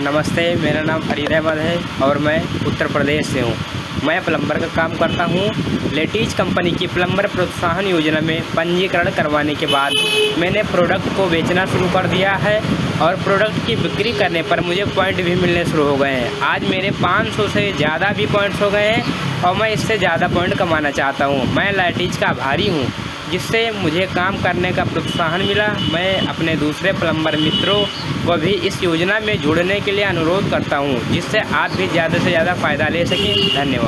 नमस्ते, मेरा नाम फरीद अहमद है और मैं उत्तर प्रदेश से हूँ। मैं प्लम्बर का काम करता हूँ। लेटीज कंपनी की प्लम्बर प्रोत्साहन योजना में पंजीकरण करवाने के बाद मैंने प्रोडक्ट को बेचना शुरू कर दिया है और प्रोडक्ट की बिक्री करने पर मुझे पॉइंट भी मिलने शुरू हो गए हैं। आज मेरे 500 से ज़्यादा भी पॉइंट्स हो गए हैं और मैं इससे ज़्यादा पॉइंट कमाना चाहता हूँ। मैं लेटीज का आभारी हूँ। जिससे मुझे काम करने का प्रोत्साहन मिला। मैं अपने दूसरे प्लम्बर मित्रों को भी इस योजना में जुड़ने के लिए अनुरोध करता हूँ, जिससे आप भी ज़्यादा से ज़्यादा फ़ायदा ले सकें। धन्यवाद।